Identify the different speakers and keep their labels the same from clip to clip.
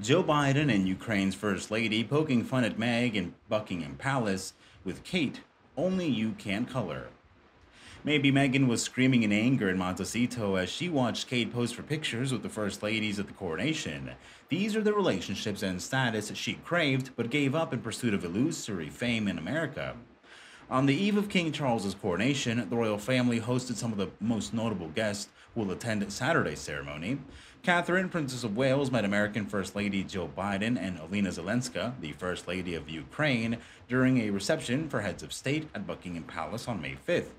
Speaker 1: Jill Biden and Ukraine's First Lady poking fun at Meg in Buckingham Palace with Kate, only you can color. Maybe Meghan was screaming in anger in Montecito as she watched Kate pose for pictures with the First Ladies at the coronation. These are the relationships and status she craved but gave up in pursuit of illusory fame in America. On the eve of King Charles's coronation, the royal family hosted some of the most notable guests who will attend Saturday's ceremony. Catherine, Princess of Wales, met American First Lady Jill Biden and Olena Zelenska, the First Lady of Ukraine, during a reception for heads of state at Buckingham Palace on May 5th.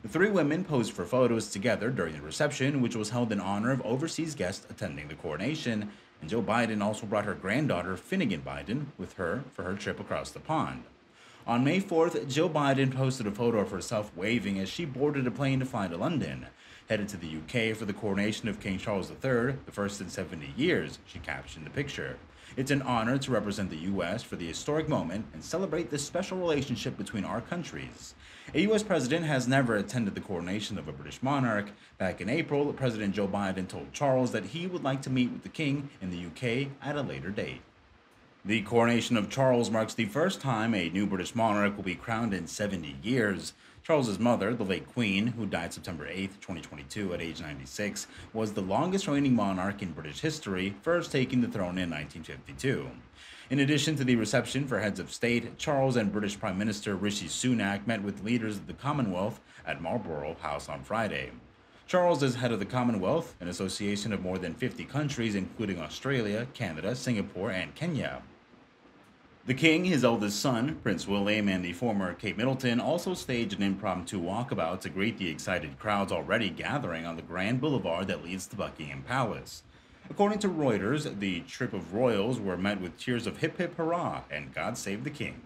Speaker 1: The three women posed for photos together during the reception, which was held in honor of overseas guests attending the coronation, and Jill Biden also brought her granddaughter Finnegan Biden with her for her trip across the pond. On May 4th, Jill Biden posted a photo of herself waving as she boarded a plane to fly to London. Headed to the UK for the coronation of King Charles III, the first in 70 years, she captioned the picture. It's an honor to represent the U.S. for the historic moment and celebrate this special relationship between our countries. A U.S. president has never attended the coronation of a British monarch. Back in April, President Joe Biden told Charles that he would like to meet with the king in the UK at a later date. The coronation of Charles marks the first time a new British monarch will be crowned in 70 years. Charles's mother, the late Queen, who died September 8, 2022 at age 96, was the longest reigning monarch in British history, first taking the throne in 1952. In addition to the reception for heads of state, Charles and British Prime Minister Rishi Sunak met with leaders of the Commonwealth at Marlborough House on Friday. Charles is head of the Commonwealth, an association of more than 50 countries, including Australia, Canada, Singapore, and Kenya. The king, his eldest son, Prince William, and the former Kate Middleton also staged an impromptu walkabout to greet the excited crowds already gathering on the grand boulevard that leads to Buckingham Palace. According to Reuters, the trip of royals were met with cheers of hip hip hurrah and God save the king.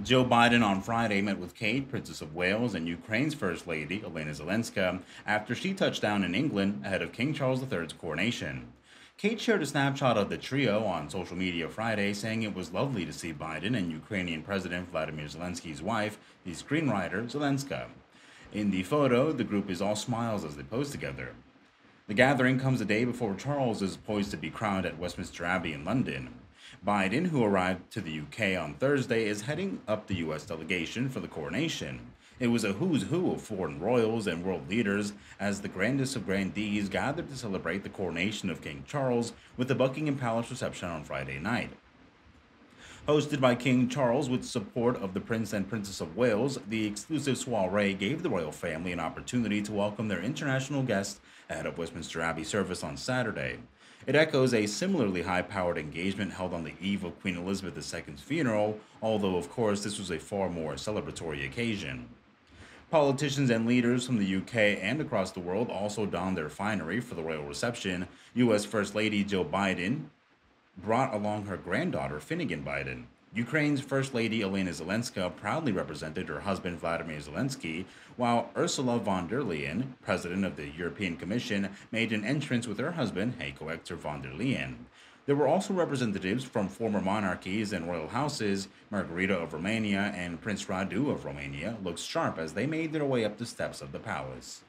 Speaker 1: Jill Biden on Friday met with Kate, Princess of Wales, and Ukraine's First Lady, Elena Zelenska, after she touched down in England ahead of King Charles III's coronation. Kate shared a snapshot of the trio on social media Friday, saying it was lovely to see Biden and Ukrainian President Vladimir Zelensky's wife, the screenwriter Zelenska. In the photo, the group is all smiles as they pose together. The gathering comes a day before Charles is poised to be crowned at Westminster Abbey in London. Biden, who arrived to the UK on Thursday, is heading up the US delegation for the coronation. It was a who's who of foreign royals and world leaders as the grandest of grandees gathered to celebrate the coronation of King Charles with the Buckingham Palace reception on Friday night. Hosted by King Charles with support of the Prince and Princess of Wales, the exclusive soiree gave the royal family an opportunity to welcome their international guests ahead of Westminster Abbey service on Saturday. It echoes a similarly high powered engagement held on the eve of Queen Elizabeth II's funeral, although, of course, this was a far more celebratory occasion. Politicians and leaders from the UK and across the world also donned their finery for the royal reception. U.S. First Lady Jill Biden brought along her granddaughter, Finnegan Biden. Ukraine's First Lady Elena Zelenska proudly represented her husband Vladimir Zelensky, while Ursula von der Leyen, president of the European Commission, made an entrance with her husband Heiko Hector von der Leyen. There were also representatives from former monarchies and royal houses. Margareta of Romania and Prince Radu of Romania looked sharp as they made their way up the steps of the palace.